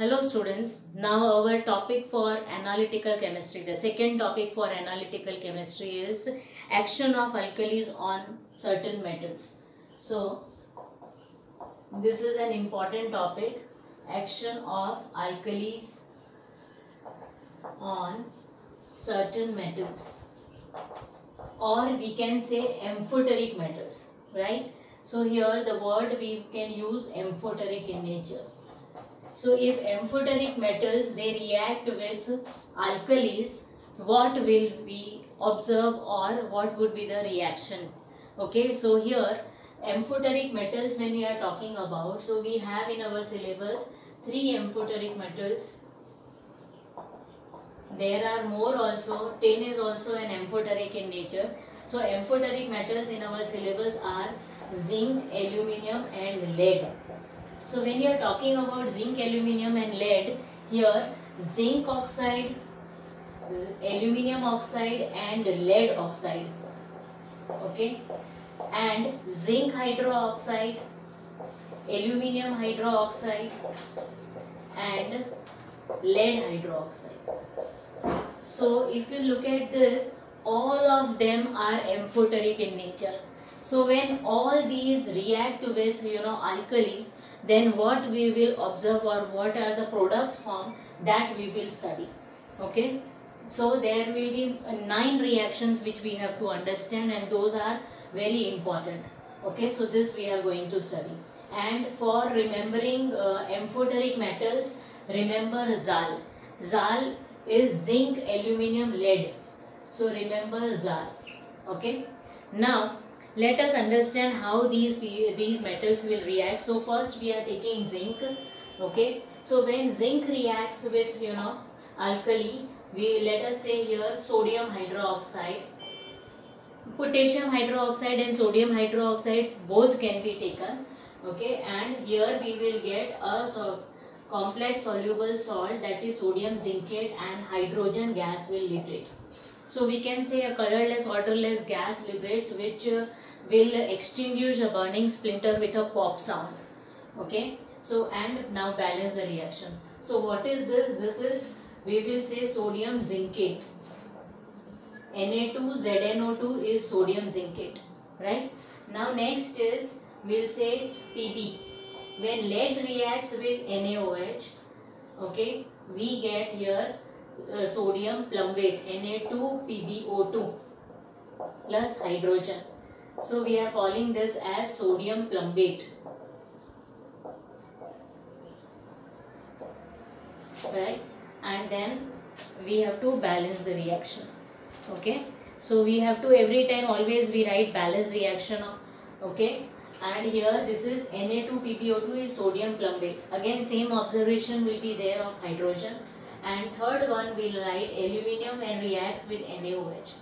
Hello students, now our topic for analytical chemistry, the second topic for analytical chemistry is action of alkalis on certain metals. So, this is an important topic, action of alkalis on certain metals or we can say amphoteric metals, right? So here the word we can use amphoteric in nature. So if amphoteric metals they react with alkalis, what will we observe or what would be the reaction? Okay, so here amphoteric metals when we are talking about, so we have in our syllabus three amphoteric metals. There are more also, tin is also an amphoteric in nature. So amphoteric metals in our syllabus are zinc, aluminium and lead. So when you are talking about zinc, aluminium and lead, here zinc oxide, aluminium oxide and lead oxide. Okay. And zinc hydroxide, aluminium hydroxide and lead hydroxide. So if you look at this, all of them are amphoteric in nature. So when all these react with you know alkalis, then what we will observe or what are the products formed that we will study. Okay. So there will be nine reactions which we have to understand and those are very important. Okay. So this we are going to study. And for remembering uh, amphoteric metals, remember Zal. Zal is zinc, aluminium, lead. So remember Zal. Okay. Now let us understand how these these metals will react. So first we are taking zinc okay? So when zinc reacts with you know alkali we let us say here sodium hydroxide potassium hydroxide and sodium hydroxide both can be taken okay? And here we will get a so complex soluble salt that is sodium zincate and hydrogen gas will liberate so we can say a colorless, odorless gas liberates which will extinguish a burning splinter with a pop sound. Okay. So and now balance the reaction. So what is this? This is we will say sodium zincate. Na2ZNO2 is sodium zincate. Right. Now next is we'll say Pb. When lead reacts with NaOH, okay, we get here uh, sodium plumbate Na2PbO2 plus hydrogen. So we are calling this as sodium plumbate. Right? And then we have to balance the reaction. Okay? So we have to every time always we write balance reaction. Okay? And here this is Na2PbO2 is sodium plumbate. Again same observation will be there of hydrogen and third one will write aluminium and reacts with NaOH.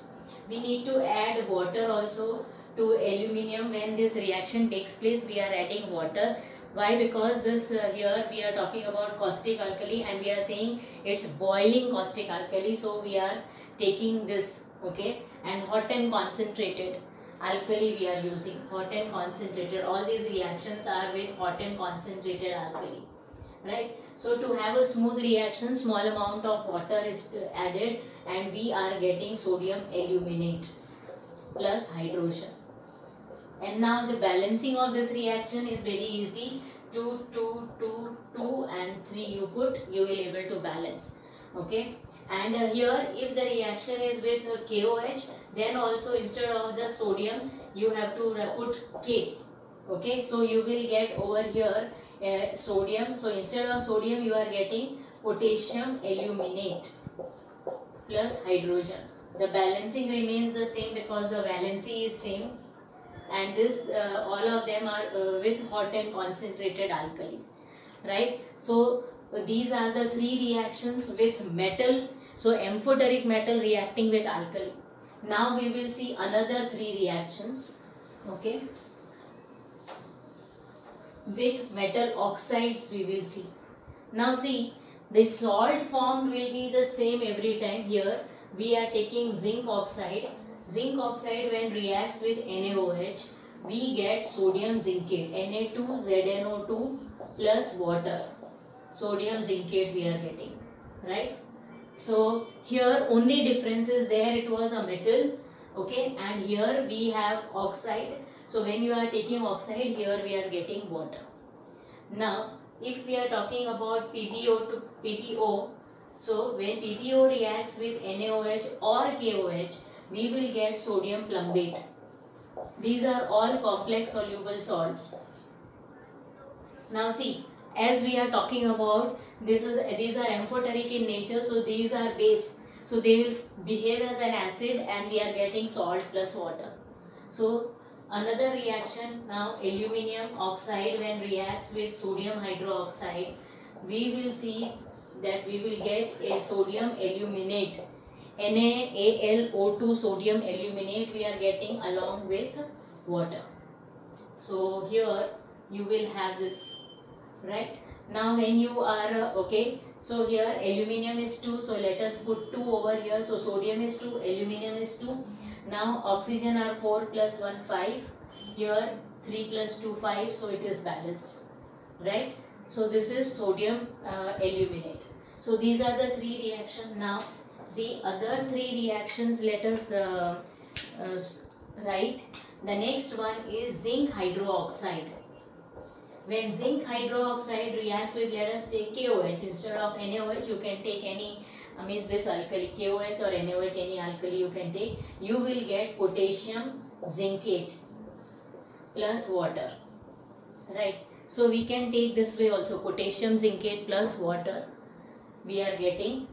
We need to add water also to aluminium when this reaction takes place. We are adding water. Why? Because this uh, here we are talking about caustic alkali and we are saying it's boiling caustic alkali. So we are taking this okay? And hot and concentrated alkali we are using. Hot and concentrated. All these reactions are with hot and concentrated alkali. Right so to have a smooth reaction small amount of water is added and we are getting sodium aluminate plus hydrogen. And now the balancing of this reaction is very easy. 2 2 2 2 and 3 you put you will able to balance. Okay? And uh, here if the reaction is with uh, KOH then also instead of just sodium you have to put K. Okay? So you will get over here uh, sodium. So instead of sodium you are getting potassium aluminate plus hydrogen. The balancing remains the same because the valency is same. And this uh, all of them are uh, with hot and concentrated alkalis right? So these are the three reactions with metal. So amphoteric metal reacting with alkali. Now we will see another three reactions okay with metal oxides we will see. Now see the salt formed will be the same every time here we are taking zinc oxide. Zinc oxide when reacts with NaOH we get sodium zincate Na2ZNO2 plus water. sodium zincate we are getting right so here only difference is there it was a metal okay and here we have oxide so when you are taking oxide here we are getting water. Now if we are talking about PbO to PbO so when PbO reacts with NaOH or KOH we will get sodium plumbate. These are all complex soluble salts. Now see as we are talking about this is these are amphoteric in nature so these are base so they will behave as an acid and we are getting salt plus water. So another reaction now aluminium oxide when reacts with sodium hydroxide. We will see that we will get a sodium aluminate NaAlO2 sodium aluminate we are getting along with water. So here you will have this right? Now when you are uh, okay so here aluminium is 2 so let us put 2 over here. So sodium is 2 aluminium is 2 now oxygen are 4 plus 1 5 here 3 plus 2 5 so it is balanced. Right? So this is sodium uh, aluminate. So these are the three reactions. Now the other three reactions let us uh, uh, write. The next one is zinc hydroxide. When zinc hydroxide reacts with, let us take KOH, instead of NaOH, you can take any, I mean this alkali, KOH or any alkali you can take, you will get potassium zincate plus water, right? So we can take this way also, potassium zincate plus water, we are getting,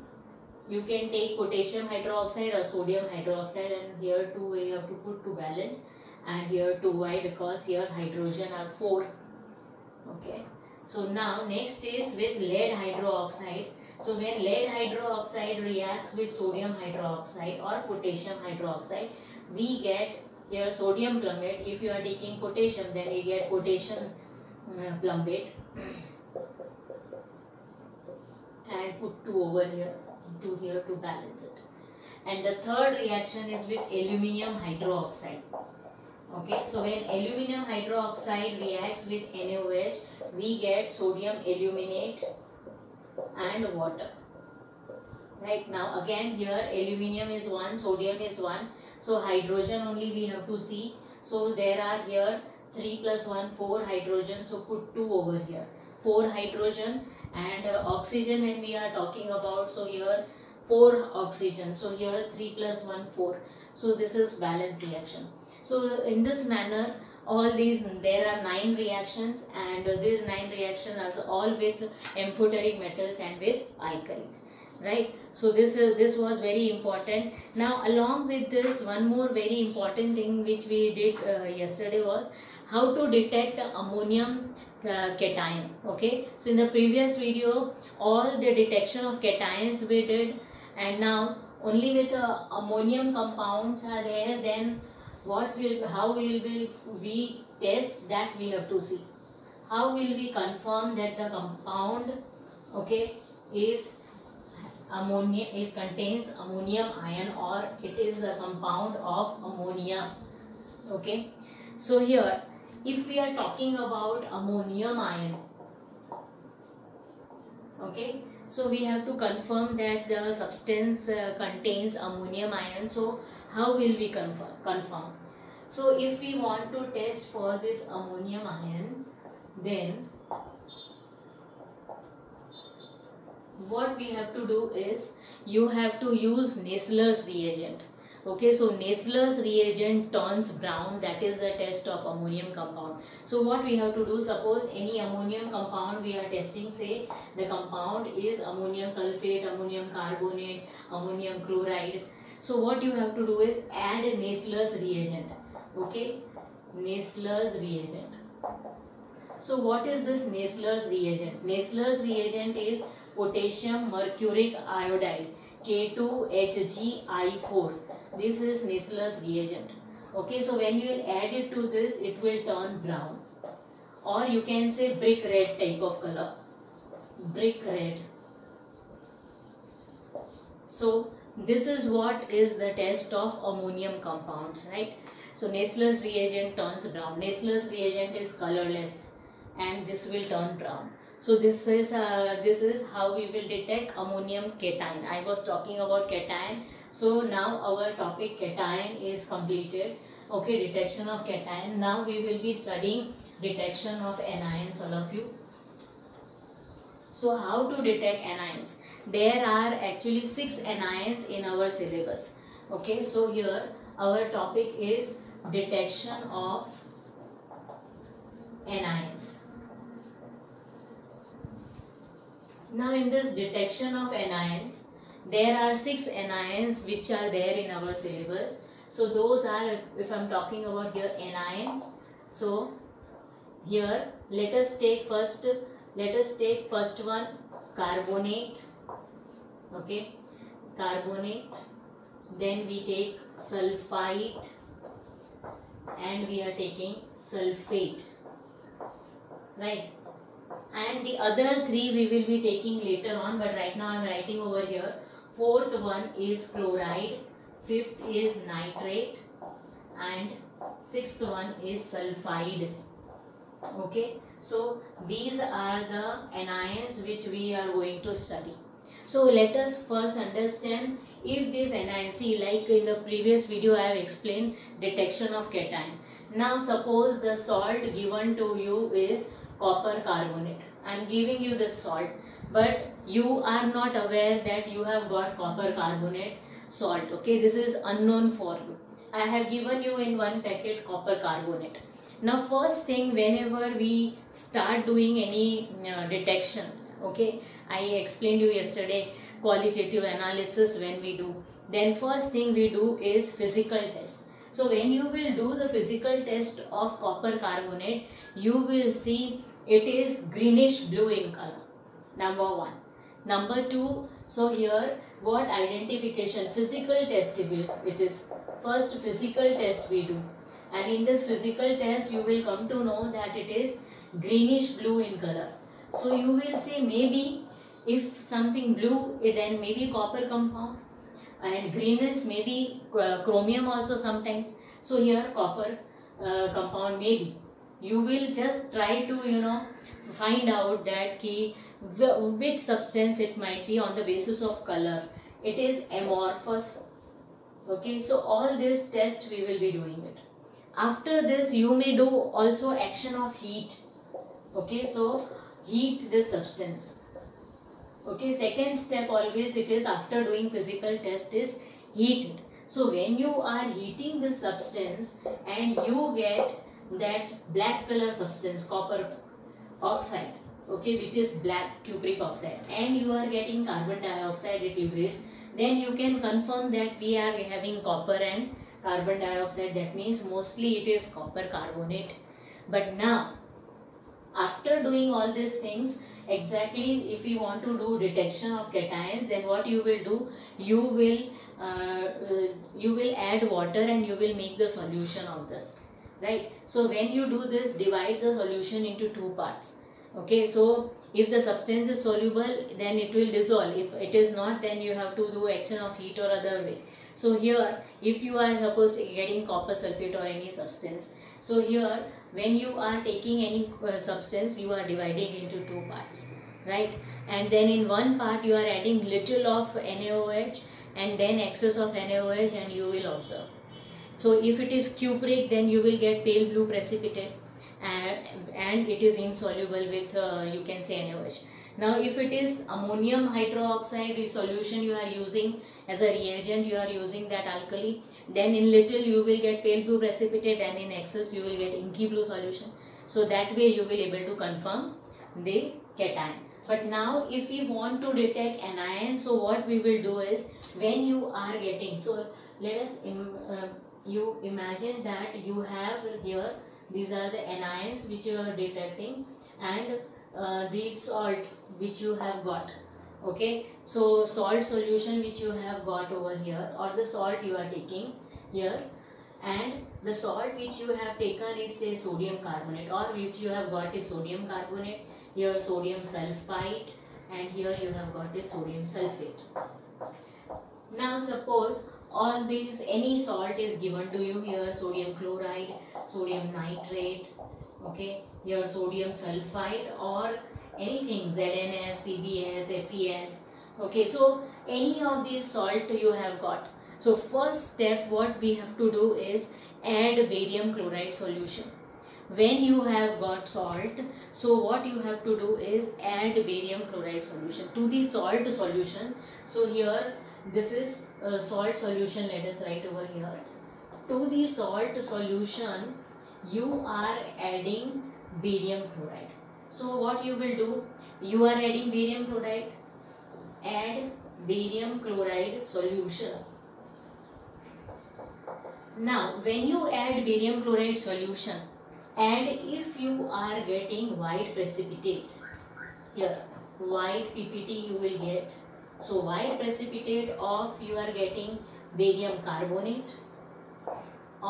you can take potassium hydroxide or sodium hydroxide and here two we have to put to balance and here two why? Because here hydrogen are 4 okay? So now next is with lead hydroxide so when lead hydroxide reacts with sodium hydroxide or potassium hydroxide we get here sodium plumbate if you are taking potassium then you get potassium uh, plumbate and put 2 over here 2 here to balance it. And the third reaction is with aluminium hydroxide. Okay, so when aluminum hydroxide reacts with NaOH, we get sodium aluminate and water. Right now, again here aluminium is 1, sodium is 1. So hydrogen only we have to see. So there are here 3 plus 1, 4 hydrogen. So put 2 over here. 4 hydrogen and uh, oxygen when we are talking about. So here 4 oxygen. So here 3 plus 1, 4. So this is balance reaction. So in this manner, all these there are nine reactions and these nine reactions are all with amphoteric metals and with alkalis right? So this is this was very important. Now along with this one more very important thing which we did uh, yesterday was how to detect ammonium uh, cation okay? So in the previous video all the detection of cations we did and now only with uh, ammonium compounds are there then what will how will we, we test that we have to see? How will we confirm that the compound okay is ammonia it contains ammonium ion or it is the compound of ammonia okay? So here if we are talking about ammonium ion okay so we have to confirm that the substance uh, contains ammonium ion so how will we confirm confirm so if we want to test for this ammonium ion then what we have to do is you have to use Nessler's reagent. Okay so Nessler's reagent turns brown. That is the test of ammonium compound. So what we have to do suppose any ammonium compound we are testing say the compound is ammonium sulfate ammonium carbonate ammonium chloride. So what you have to do is add Nessler's reagent okay? Nessler's reagent. So what is this Nessler's reagent? Nessler's reagent is potassium mercuric iodide K2HgI4 this is Nessler's reagent. Okay? So when you add it to this it will turn brown. Or you can say brick red type of color. Brick red. So this is what is the test of ammonium compounds right so Nessler's reagent turns brown. Nessler's reagent is colorless and this will turn brown. So this is uh, this is how we will detect ammonium cation i was talking about cation so now our topic cation is completed. Okay detection of cation now we will be studying detection of anions all of you. So how to detect anions? There are actually six anions in our syllabus. Okay so here our topic is detection of anions. Now in this detection of anions, there are six anions which are there in our syllabus. So those are, if I am talking about here anions, so here let us take first, let us take first one carbonate, okay, carbonate, then we take sulfite and we are taking sulfate, right? And the other three we will be taking later on but right now I am writing over here. Fourth one is chloride fifth is nitrate and sixth one is sulfide okay? So these are the anions which we are going to study. So let us first understand if this anion like in the previous video I have explained detection of cation now suppose the salt given to you is copper carbonate. I am giving you the salt but you are not aware that you have got copper carbonate salt. Okay, this is unknown for you. I have given you in one packet copper carbonate. Now first thing whenever we start doing any uh, detection, okay, I explained you yesterday qualitative analysis when we do. Then first thing we do is physical test. So when you will do the physical test of copper carbonate, you will see it is greenish blue in color. Number one. Number two, so here what identification, physical test it is. First physical test we do. And in this physical test you will come to know that it is greenish blue in color. So you will say maybe if something blue then maybe copper compound and greenish maybe uh, chromium also sometimes. So here copper uh, compound maybe you will just try to you know find out that key which substance it might be on the basis of color. It is amorphous. Okay so all this test we will be doing it. After this you may do also action of heat. Okay so heat this substance okay second step always it is after doing physical test is heat so when you are heating this substance and you get that black color substance copper oxide okay which is black cupric oxide and you are getting carbon dioxide it liberates then you can confirm that we are having copper and carbon dioxide. That means mostly it is copper carbonate. But now after doing all these things exactly if you want to do detection of cations then what you will do you will uh, uh, you will add water and you will make the solution of this right? So when you do this divide the solution into two parts okay? So if the substance is soluble then it will dissolve. If it is not then you have to do action of heat or other way. So here if you are supposed getting copper sulfate or any substance so here when you are taking any uh, substance you are dividing into two parts right and then in one part you are adding little of NaOH and then excess of NaOH and you will observe so if it is cupric then you will get pale blue precipitate and, and it is insoluble with uh, you can say NaOH. Now if it is ammonium hydroxide solution you are using as a reagent you are using that alkali then in little you will get pale blue precipitate and in excess you will get inky blue solution. So that way you will able to confirm the cation. But now if we want to detect anion so what we will do is when you are getting so let us uh, you imagine that you have here these are the anions which you are detecting and uh, the salt which you have got okay? So salt solution which you have got over here or the salt you are taking here and the salt which you have taken is say sodium carbonate or which you have got is sodium carbonate here sodium sulfite and here you have got is sodium sulfate. Now suppose all these any salt is given to you here sodium chloride sodium nitrate okay your sodium sulfide or anything ZNS, PBS, FES. Okay, so any of these salt you have got. So first step what we have to do is add barium chloride solution. When you have got salt, so what you have to do is add barium chloride solution to the salt solution. So here this is a salt solution let us write over here. To the salt solution you are adding barium chloride. So what you will do? You are adding barium chloride. Add barium chloride solution. Now when you add barium chloride solution and if you are getting white precipitate here white PPT you will get so white precipitate of you are getting barium carbonate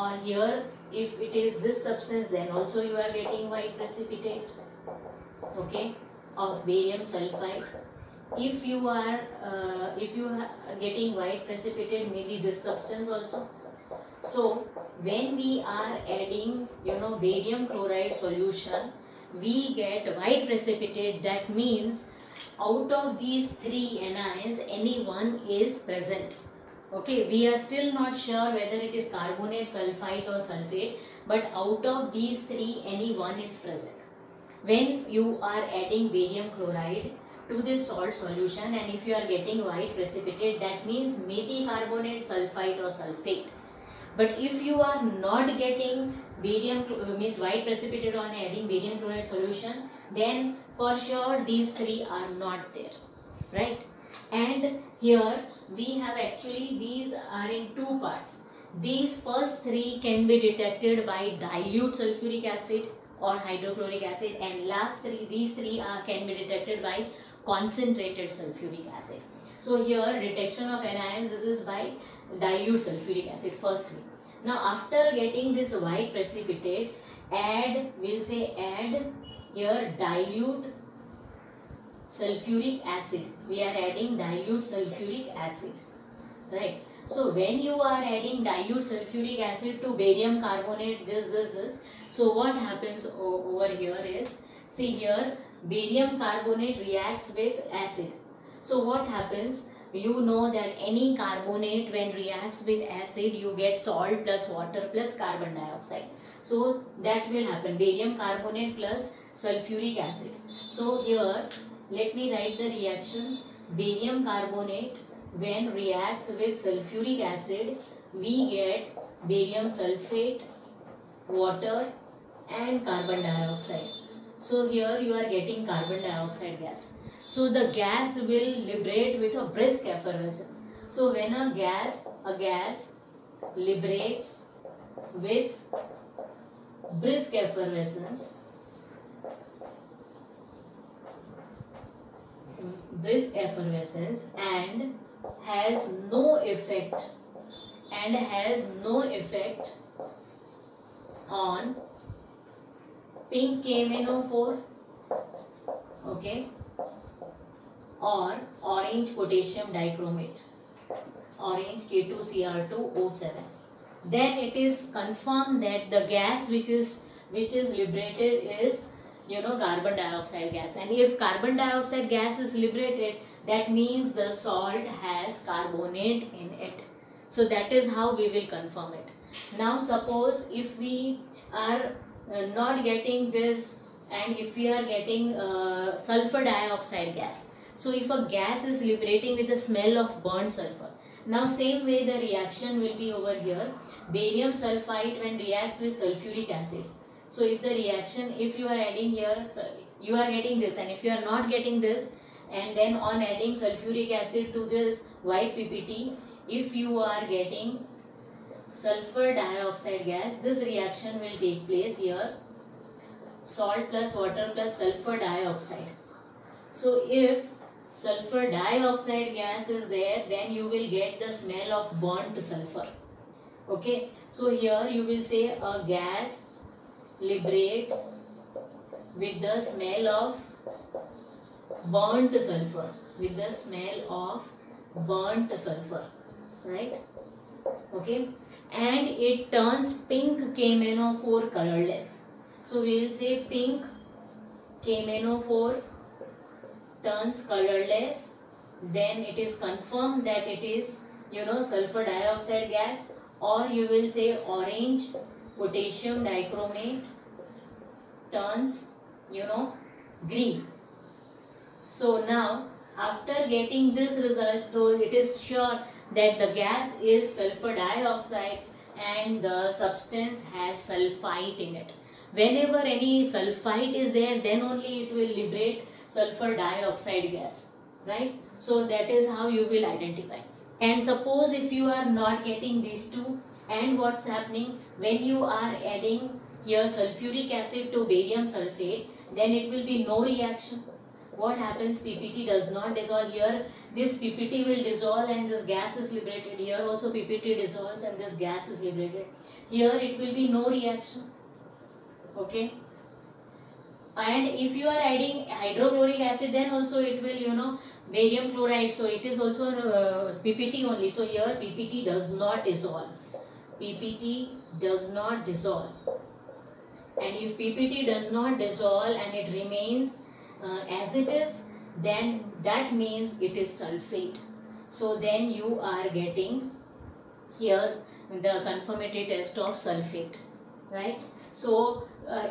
or here. If it is this substance then also you are getting white precipitate okay of barium sulfite. If you are uh, if you are getting white precipitate maybe this substance also. So when we are adding you know barium chloride solution we get white precipitate. That means out of these three anions any one is present okay we are still not sure whether it is carbonate sulfite or sulfate but out of these three any one is present. When you are adding barium chloride to this salt solution and if you are getting white precipitate that means maybe carbonate sulfite or sulfate. But if you are not getting barium uh, means white precipitate on adding barium chloride solution then for sure these three are not there right? And here we have actually these are in two parts. These first three can be detected by dilute sulfuric acid or hydrochloric acid and last three these three are can be detected by concentrated sulfuric acid. So here detection of anions this is by dilute sulfuric acid first three. Now after getting this white precipitate add we'll say add here dilute sulfuric acid. We are adding dilute sulfuric acid right? So when you are adding dilute sulfuric acid to barium carbonate this this this so what happens over here is see here barium carbonate reacts with acid. So what happens? You know that any carbonate when reacts with acid you get salt plus water plus carbon dioxide. So that will happen. Barium carbonate plus sulfuric acid. So here let me write the reaction. Barium carbonate when reacts with sulfuric acid, we get barium sulfate, water and carbon dioxide. So here you are getting carbon dioxide gas. So the gas will liberate with a brisk effervescence. So when a gas, a gas liberates with brisk effervescence, brisk effervescence and has no effect and has no effect on pink KMNO4 okay or orange potassium dichromate orange K2Cr2O7 then it is confirmed that the gas which is which is liberated is you know carbon dioxide gas. And if carbon dioxide gas is liberated that means the salt has carbonate in it. So that is how we will confirm it. Now suppose if we are uh, not getting this and if we are getting uh, sulfur dioxide gas. So if a gas is liberating with the smell of burnt sulfur. Now same way the reaction will be over here. Barium sulfite when reacts with sulfuric acid so if the reaction, if you are adding here, you are getting this and if you are not getting this and then on adding sulfuric acid to this white PPT, if you are getting sulfur dioxide gas, this reaction will take place here. Salt plus water plus sulfur dioxide. So if sulfur dioxide gas is there, then you will get the smell of burnt sulfur. Okay, so here you will say a gas liberates with the smell of burnt sulfur. With the smell of burnt sulfur right? Okay? And it turns pink KMNO4 colorless. So we will say pink KMNO4 turns colorless. Then it is confirmed that it is you know sulfur dioxide gas or you will say orange potassium dichromate turns you know green so now after getting this result though it is sure that the gas is sulfur dioxide and the substance has sulfite in it. Whenever any sulfite is there, then only it will liberate sulfur dioxide gas, right? So that is how you will identify. And suppose if you are not getting these two, and what's happening when you are adding here sulfuric acid to barium sulfate, then it will be no reaction. What happens? PPT does not dissolve here this PPT will dissolve and this gas is liberated. Here also PPT dissolves and this gas is liberated. Here it will be no reaction. Okay. And if you are adding hydrochloric acid then also it will you know barium chloride. So it is also uh, PPT only. So here PPT does not dissolve. PPT does not dissolve. And if PPT does not dissolve and it remains uh, as it is then that means it is sulfate. So then you are getting here the confirmatory test of sulfate, right? So uh,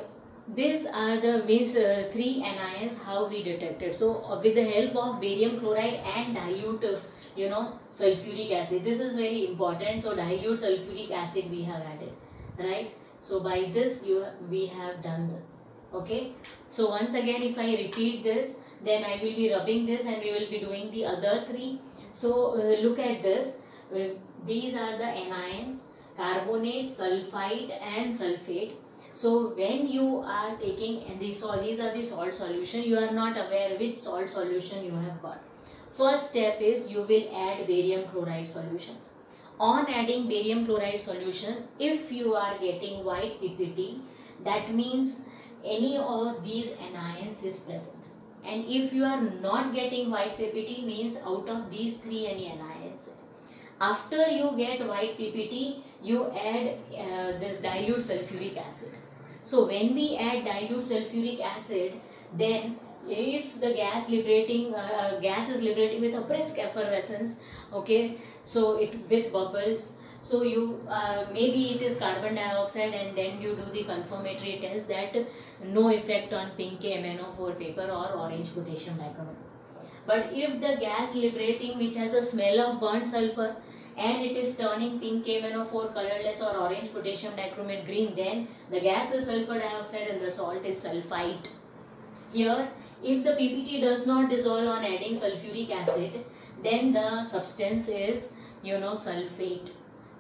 these are the these uh, three anions how we detected. So uh, with the help of barium chloride and dilute, uh, you know, sulfuric acid. This is very important. So dilute sulfuric acid we have added, right? So by this you we have done the, okay. So once again, if I repeat this, then I will be rubbing this and we will be doing the other three. So uh, look at this. Uh, these are the anions, carbonate, sulfite and sulfate. So when you are taking and these, these are the salt solution, you are not aware which salt solution you have got. First step is you will add barium chloride solution. On adding barium chloride solution, if you are getting white PPT, that means any of these anions is present and if you are not getting white PPT means out of these three any anions. After you get white PPT, you add uh, this dilute sulfuric acid. So when we add dilute sulfuric acid, then if the gas liberating uh, uh gas is liberating with a brisk effervescence, okay, so it with bubbles, so you uh, maybe it is carbon dioxide and then you do the confirmatory test that no effect on pink MnO4 paper or orange potassium dichromate. But if the gas liberating which has a smell of burnt sulfur and it is turning pink MnO4 colorless or orange potassium dichromate green then the gas is sulfur dioxide and the salt is sulfite. Here if the PPT does not dissolve on adding sulfuric acid then the substance is you know sulfate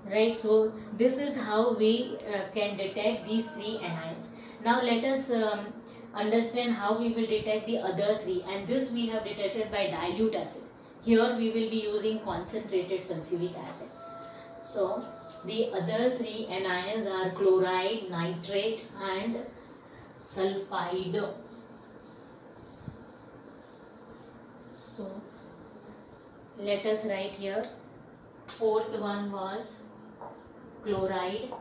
right? So this is how we uh, can detect these three anions. Now let us um, understand how we will detect the other three and this we have detected by dilute acid. Here we will be using concentrated sulfuric acid. So the other three anions are chloride nitrate and sulfide so let us write here. Fourth one was chloride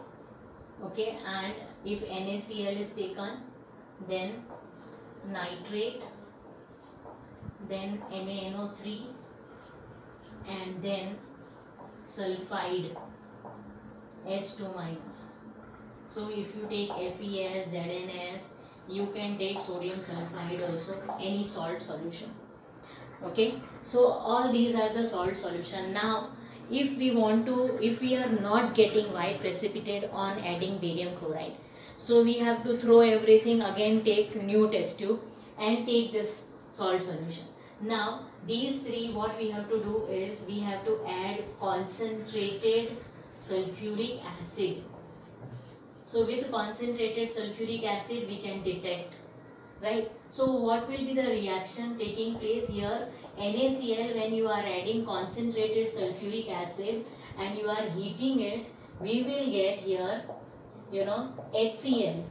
okay? And if NaCl is taken then nitrate then NaNO3 and then sulfide S2 minus. So if you take FeS, ZnS you can take sodium sulfide also any salt solution okay? So all these are the salt solution. Now if we want to if we are not getting white precipitate on adding barium chloride so we have to throw everything again take new test tube and take this salt solution. Now these three what we have to do is we have to add concentrated sulfuric acid. So with concentrated sulfuric acid we can detect right so what will be the reaction taking place here NaCl when you are adding concentrated sulfuric acid and you are heating it, we will get here, you know, HCl,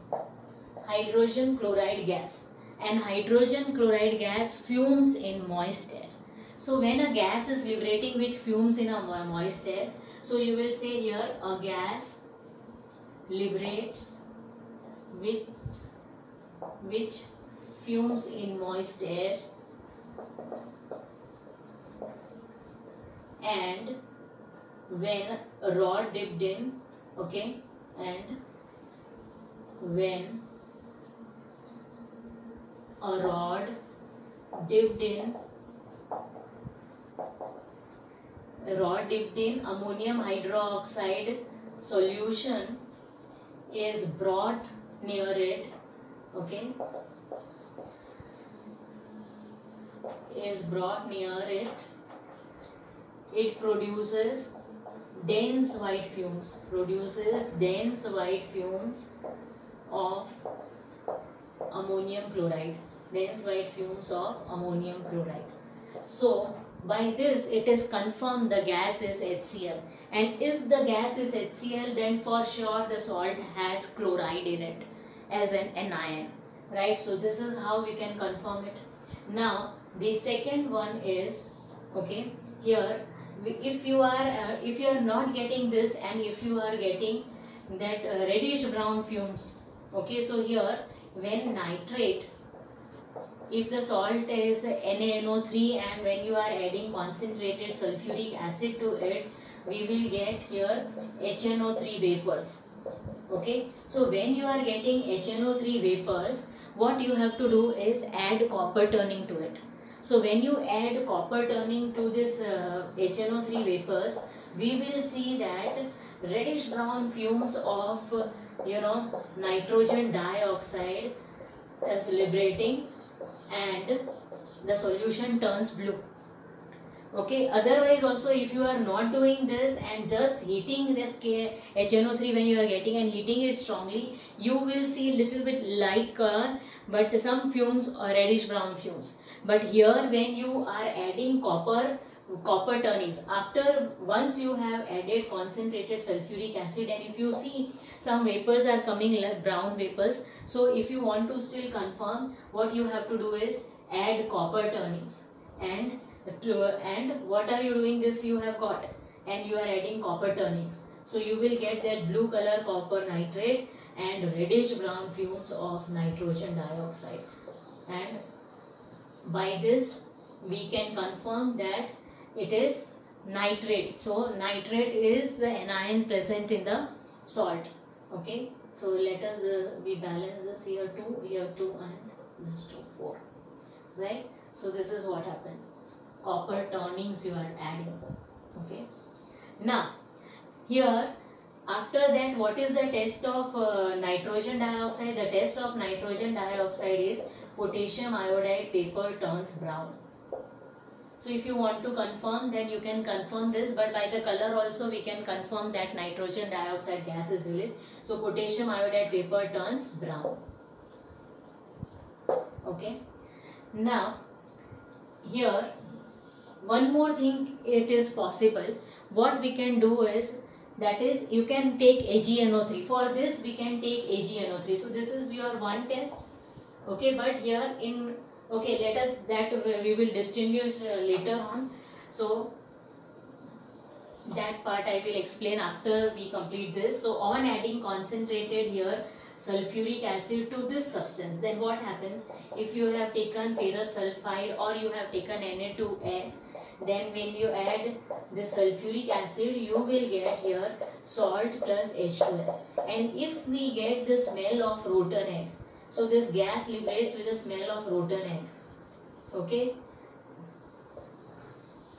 hydrogen chloride gas. And hydrogen chloride gas fumes in moist air. So when a gas is liberating which fumes in a moist air, so you will say here a gas liberates with which fumes in moist air and when a rod dipped in okay and when a rod dipped in rod dipped in ammonium hydroxide solution is brought near it okay is brought near it. It produces dense white fumes produces dense white fumes of ammonium chloride dense white fumes of ammonium chloride. So by this it is confirmed the gas is HCl and if the gas is HCl then for sure the salt has chloride in it as an anion right? So this is how we can confirm it. Now the second one is okay here if you are uh, if you are not getting this and if you are getting that uh, reddish brown fumes okay so here when nitrate if the salt is NaNO3 and when you are adding concentrated sulfuric acid to it we will get here HNO3 vapors okay? So when you are getting HNO3 vapors what you have to do is add copper turning to it so when you add copper turning to this uh, HNO3 vapors we will see that reddish brown fumes of you know nitrogen dioxide is liberating and the solution turns blue okay otherwise also if you are not doing this and just heating this HNO3 when you are getting and heating it strongly you will see a little bit light color but some fumes or reddish brown fumes. But here when you are adding copper copper turnings after once you have added concentrated sulfuric acid and if you see some vapors are coming like brown vapors so if you want to still confirm what you have to do is add copper turnings and and what are you doing this you have got? And you are adding copper turnings. So you will get that blue color copper nitrate and reddish brown fumes of nitrogen dioxide. And by this we can confirm that it is nitrate. So nitrate is the anion present in the salt. Okay? So let us uh, we balance this here 2 here 2 and this 2 4 right? So this is what happens copper turnings you are adding okay now here after that what is the test of uh, nitrogen dioxide the test of nitrogen dioxide is potassium iodide paper turns brown so if you want to confirm then you can confirm this but by the color also we can confirm that nitrogen dioxide gas is released. So potassium iodide paper turns brown. Okay. Now here one more thing it is possible. What we can do is that is you can take AgNO3. For this we can take AgNO3. So this is your one test. Okay but here in okay let us that we will distinguish uh, later on so that part I will explain after we complete this so on adding concentrated here sulfuric acid to this substance then what happens if you have taken ferrous sulfide or you have taken Na2S then when you add the sulfuric acid you will get here salt plus H2S and if we get the smell of rotten egg so this gas liberates with the smell of rotten egg. Okay.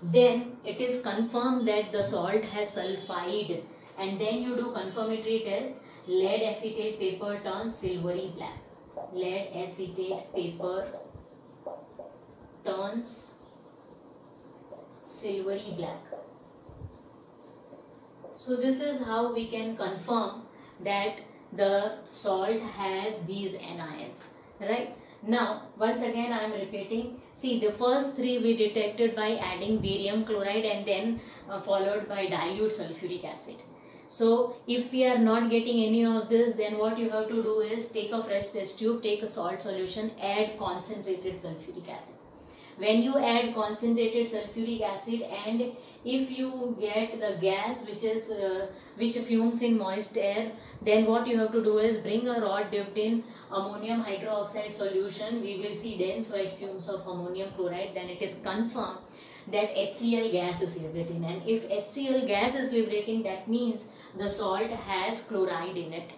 Then it is confirmed that the salt has sulfide and then you do confirmatory test lead acetate paper turns silvery black. Lead acetate paper turns silvery black. So this is how we can confirm that the salt has these anions right? Now once again i am repeating. See the first three we detected by adding barium chloride and then uh, followed by dilute sulfuric acid. So if we are not getting any of this then what you have to do is take a fresh test tube take a salt solution add concentrated sulfuric acid when you add concentrated sulfuric acid and if you get the gas which is uh, which fumes in moist air then what you have to do is bring a rod dipped in ammonium hydroxide solution. We will see dense white fumes of ammonium chloride. Then it is confirmed that HCl gas is liberating. And if HCl gas is liberating that means the salt has chloride in it.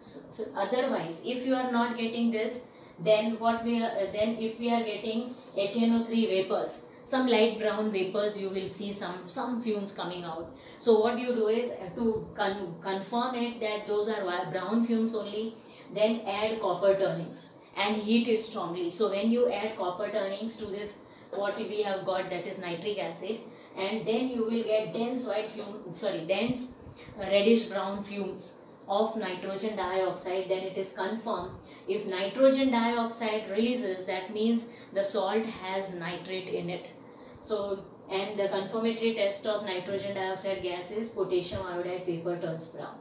So, so otherwise if you are not getting this then what we are then if we are getting HNO3 vapors some light brown vapors you will see some some fumes coming out. So what you do is to con confirm it that those are brown fumes only then add copper turnings. And heat it strongly. So when you add copper turnings to this what we have got that is nitric acid and then you will get dense white fume sorry dense reddish brown fumes of nitrogen dioxide then it is confirmed. If nitrogen dioxide releases that means the salt has nitrate in it. So and the confirmatory test of nitrogen dioxide gas is potassium iodide vapor turns brown.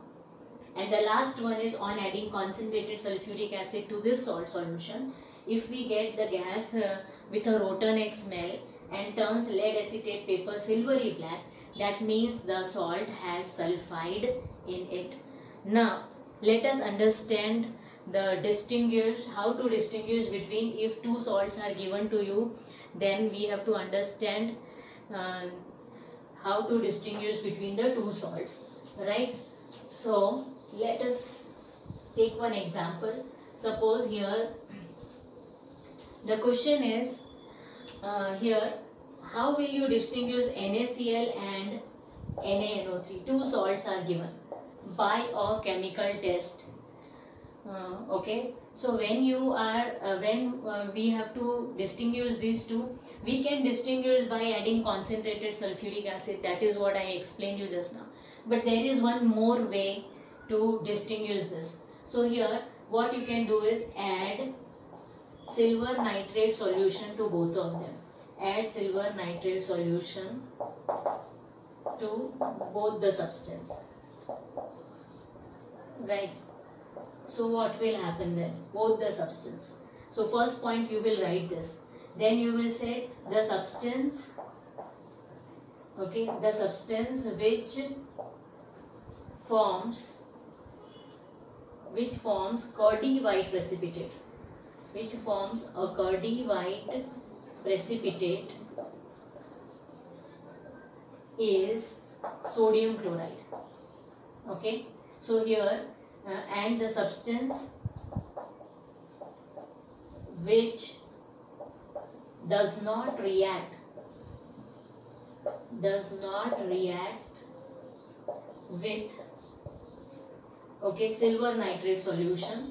And the last one is on adding concentrated sulfuric acid to this salt solution. If we get the gas uh, with a rotten egg smell and turns lead acetate paper silvery black that means the salt has sulfide in it now, let us understand the distinguish, how to distinguish between if two salts are given to you, then we have to understand uh, how to distinguish between the two salts, right? So, let us take one example. Suppose here, the question is, uh, here, how will you distinguish NaCl and NaNO3? Two salts are given by a chemical test. Uh, okay? So when you are uh, when uh, we have to distinguish these two we can distinguish by adding concentrated sulfuric acid. That is what i explained you just now. But there is one more way to distinguish this. So here what you can do is add silver nitrate solution to both of them. Add silver nitrate solution to both the substance right. So what will happen then? Both the substance. So first point you will write this. Then you will say the substance okay the substance which forms which forms curdy white precipitate. Which forms a curdy white precipitate is sodium chloride. Okay so here uh, and the substance which does not react does not react with okay silver nitrate solution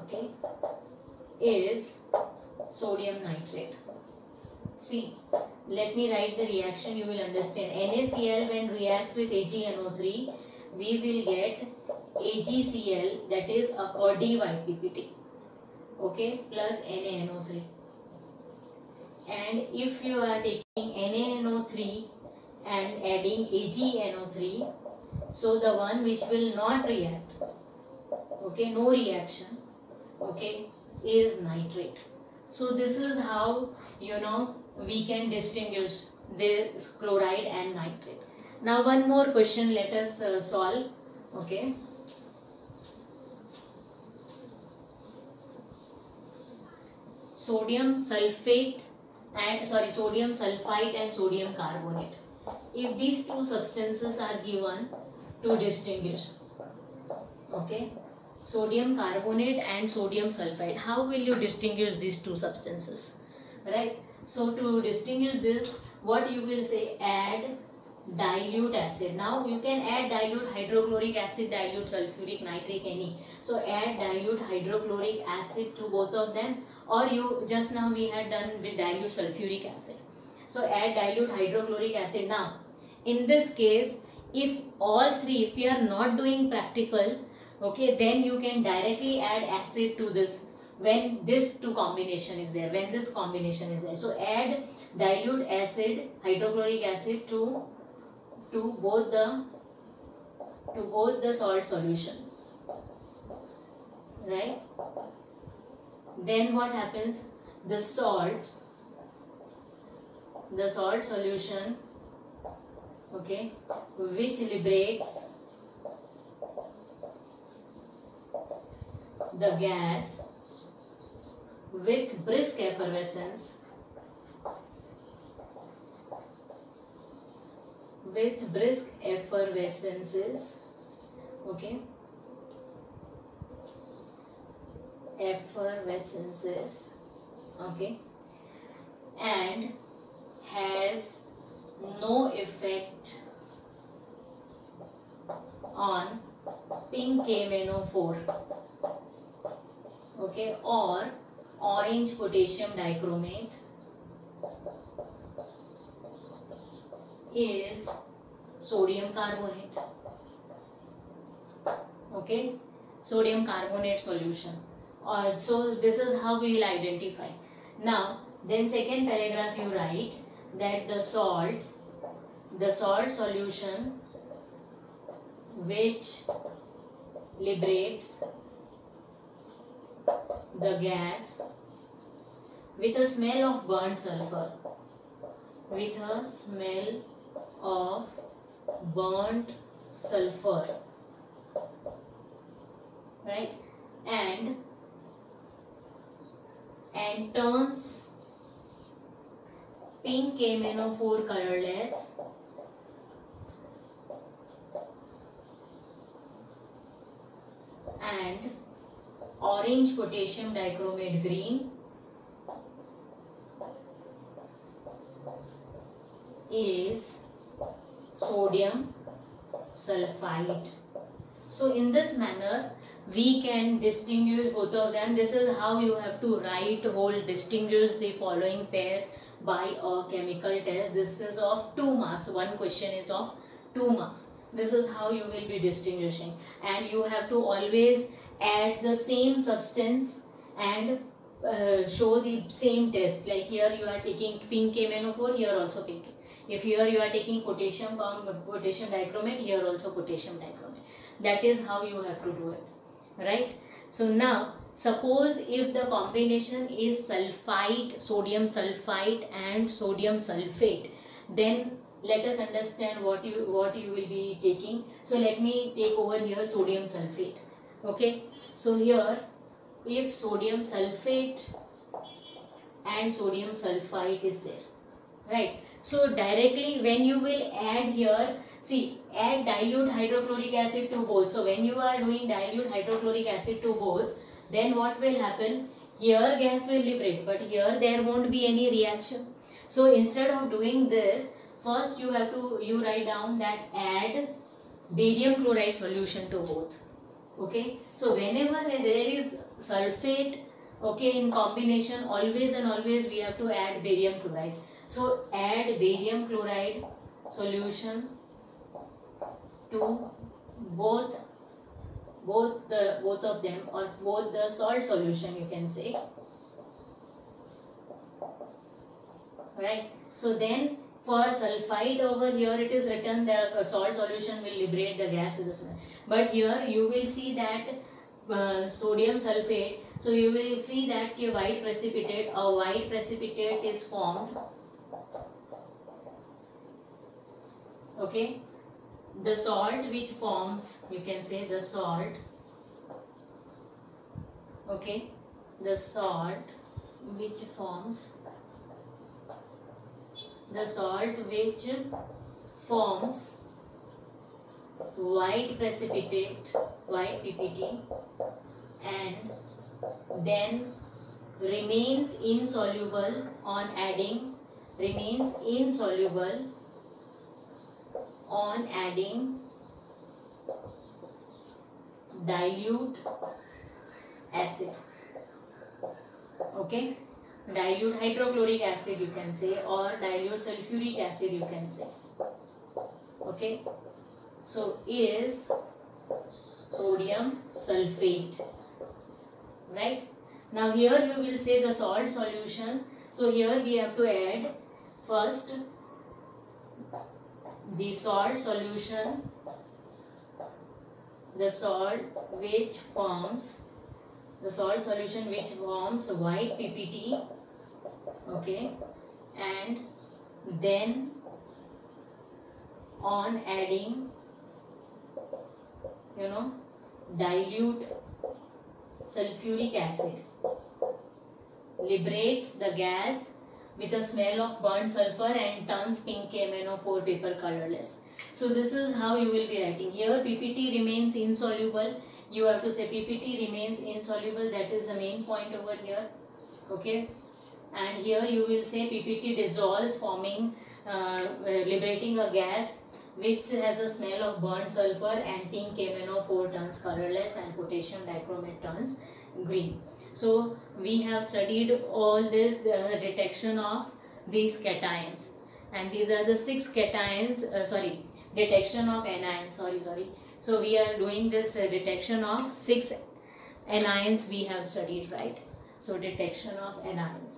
okay is sodium nitrate see let me write the reaction you will understand. NaCl when reacts with AgNO3 we will get AgCl that is a or DYPPT okay plus NaNO3 and if you are taking NaNO3 and adding AgNO3 so the one which will not react okay no reaction okay is nitrate. So this is how you know we can distinguish this chloride and nitrate. Now one more question let us uh, solve. Okay. Sodium sulfate and sorry sodium sulfite and sodium carbonate. If these two substances are given to distinguish. Okay. Sodium carbonate and sodium sulfite. How will you distinguish these two substances? Right so to distinguish this, what you will say add dilute acid. Now you can add dilute hydrochloric acid, dilute sulfuric, nitric, any. So add dilute hydrochloric acid to both of them or you just now we had done with dilute sulfuric acid. So add dilute hydrochloric acid. Now in this case if all three, if you are not doing practical, okay, then you can directly add acid to this when this two combination is there when this combination is there. So add dilute acid hydrochloric acid to to both the to both the salt solution. Right? Then what happens? The salt the salt solution okay which liberates the gas with brisk effervescence. With brisk effervescences. Okay. Effervescences. Okay. And has no effect on pink KMNO4 okay. Or orange potassium dichromate is sodium carbonate. Okay? Sodium carbonate solution. Uh, so this is how we will identify. Now then second paragraph you write that the salt the salt solution which liberates the gas with a smell of burnt sulfur. With a smell of burnt sulfur. Right? And and turns pink KMNO4 colorless. And orange potassium dichromate green is sodium sulfite. So in this manner we can distinguish both of them. This is how you have to write whole distinguish the following pair by a chemical test. This is of 2 marks. One question is of 2 marks. This is how you will be distinguishing and you have to always add the same substance and uh, show the same test. Like here you are taking pink KMNO4 here also pink. If here you are taking potassium potassium dichromate here also potassium dichromate. That is how you have to do it right? So now suppose if the combination is sulfite sodium sulfite and sodium sulfate then let us understand what you what you will be taking. So let me take over here sodium sulfate okay so here if sodium sulfate and sodium sulfite is there right? So directly when you will add here see add dilute hydrochloric acid to both. So when you are doing dilute hydrochloric acid to both then what will happen? Here gas will liberate but here there won't be any reaction. So instead of doing this first you have to you write down that add barium chloride solution to both okay? So whenever there is sulfate okay in combination always and always we have to add barium chloride. So add barium chloride solution to both both the both of them or both the salt solution you can say. Right? So then for sulfide over here it is written the salt solution will liberate the gas with the smell but here you will see that uh, sodium sulfate. So you will see that a white precipitate a white precipitate is formed. Okay? The salt which forms you can say the salt. Okay? The salt which forms the salt which forms white precipitate white PPT and then remains insoluble on adding remains insoluble on adding dilute acid. Okay dilute hydrochloric acid you can say or dilute sulfuric acid you can say. Okay? So is sodium sulfate. Right? Now here you will say the salt solution. So here we have to add first the salt solution. The salt which forms the salt solution which forms white PPT okay and then on adding you know dilute sulfuric acid liberates the gas with a smell of burnt sulfur and turns pink MnO4 paper colorless. So this is how you will be writing. Here PPT remains insoluble. You have to say PPT remains insoluble. That is the main point over here. Okay. And here you will say PPT dissolves forming, uh, liberating a gas which has a smell of burnt sulfur and pink MnO4 turns colorless and potassium dichromate turns green. So we have studied all this uh, detection of these cations and these are the six cations uh, sorry detection of anions sorry sorry so we are doing this uh, detection of six anions we have studied right? So detection of anions